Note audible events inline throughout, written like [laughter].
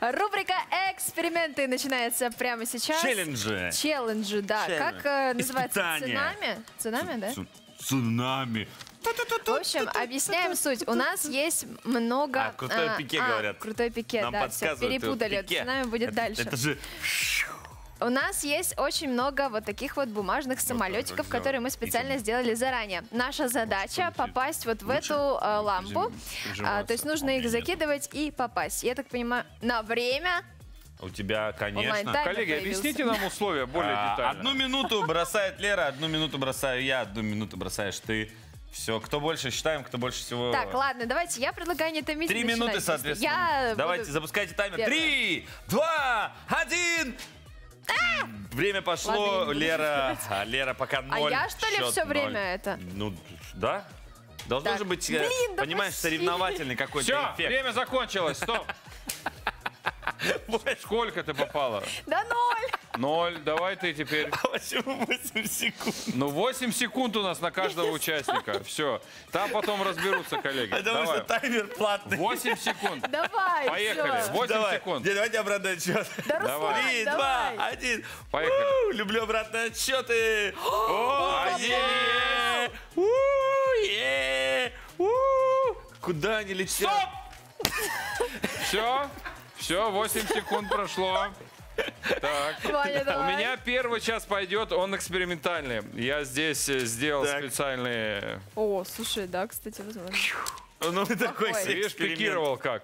Рубрика «Эксперименты» начинается прямо сейчас. Челленджи. Челленджи, да. Челлендж. Как э, называется? Испытания. Цунами? Цунами, да? Цу- Цунами. В общем, объясняем суть. У нас есть много... А, крутое пике, говорят. Крутой пике, Нам да, все подсказывают. перепутали. Пике. Цунами будет Это- дальше. Это же... У нас есть очень много вот таких вот бумажных самолетиков, вот которые мы специально сделали заранее. Наша задача попасть вот в эту э, лампу. А, то есть нужно их закидывать и попасть. Я так понимаю, на время. У тебя, конечно. Коллеги, появился. объясните нам условия [laughs] более А, детально. Одну минуту бросает Лера, одну минуту бросаю я, одну минуту бросаешь ты. Все, кто больше считаем, кто больше всего. Так, ладно, давайте, я предлагаю не томить. Три минуты, соответственно. Я Давайте, буду- запускайте таймер. Три, два, один. Время пошло, Ладно, Лера, а Лера пока А ноль. я, что ли, счет все ноль. время это? Ну, да. Должно Так. же быть, э, Блин, да понимаешь, почти. соревновательный какой-то Все, эффект. время закончилось. Стоп. Сколько ты попала? Да ноль! Ноль. Давай ты теперь. А Почему 8 секунд? Ну, 8 секунд у нас на каждого участника. Все. Там потом разберутся, коллеги. Потому что Давай. таймер платный. 8 секунд. Давай, Поехали. всё. 8 Давай, секунд. Не, давайте обратный отсчет. Да, Давай. Руслан, Три, два, давай. один. Поехали. У, Люблю обратные отсчеты. О, Один. е, у, е, у. Куда они летят? Стоп! Все. Все, 8 секунд прошло. Так. Ваня, У меня первый час пойдет, он экспериментальный. Я здесь э, сделал Так. специальные... О, слушай, да, кстати, возможно. Ну, такой Ой. себе Видишь, эксперимент. пикировал как.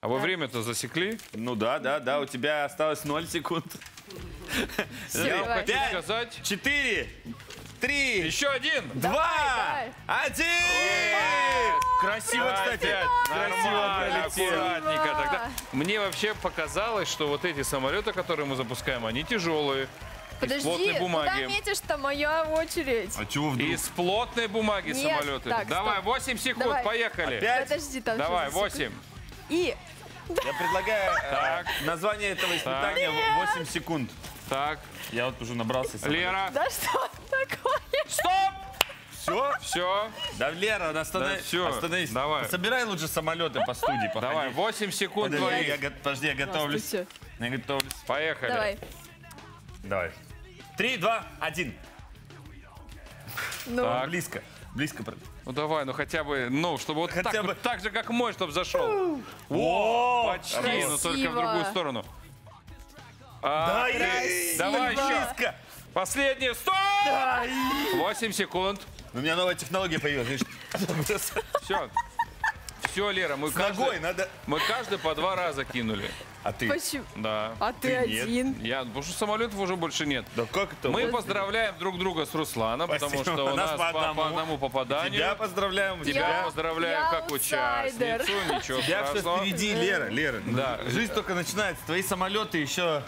А вы время-то засекли? Ну да, да, да, у тебя осталось 0 секунд. Всё, давай. хочу Пять. сказать... Четыре, три, Еще один! два, один. Красиво, кстати. Красиво аккуратненько. Тогда мне вообще показалось, что вот эти самолеты, которые мы запускаем, они тяжелые. Из Подожди, плотной куда бумаги. метишь-то? Моя очередь. А чего вдруг? Из плотной бумаги Нет, самолеты. так, Давай, стоп. 8 секунд, Давай. поехали. Опять? Подожди, там Давай, что за секунд? 8. И Я предлагаю э, Так. название этого испытания 8 секунд. Так, Я вот уже набрался. Лера. да что! Все? Все. Да, Лера, останови- Да всё, остановись. давай. Собирай лучше самолеты по студии. походи. Давай, 8 секунд Подожди, я, го- подожди, я готовлюсь. Я готовлюсь. Поехали. Давай. Давай. Три, два, один. Ну, Так. Близко. Близко. Ну давай, ну хотя бы, ну, чтобы вот Хотя так, бы- так же, как мой, чтобы зашел. О, Почти, но только в другую Красиво. сторону. А, давай Красиво. еще. Близко. Последний, стоп! Ай. 8 секунд. У меня новая технология появилась. видишь? Все. Все, Лера, мы С ногой каждый, надо. мы каждый по два раза кинули. А ты? почему? Да. А ты, Ты нет. один. Я, потому что самолетов уже больше нет. Да как это? Мы Вот. поздравляем друг друга с Русланом, потому Спасибо. что у Нас нас по по, по одному. одному попаданию. Тебя поздравляем. Тебя Я- поздравляем я как участницу. Ничего Тебя все страшного. впереди, Лера, Лера. Да. Жизнь только начинается. Твои самолеты еще...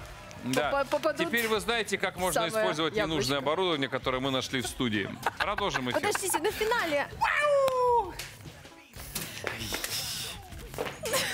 Да. Попа- попадут Теперь вы знаете, как можно использовать яблочко. ненужное оборудование, которое мы нашли в студии. Продолжим эфир. Подождите, на финале.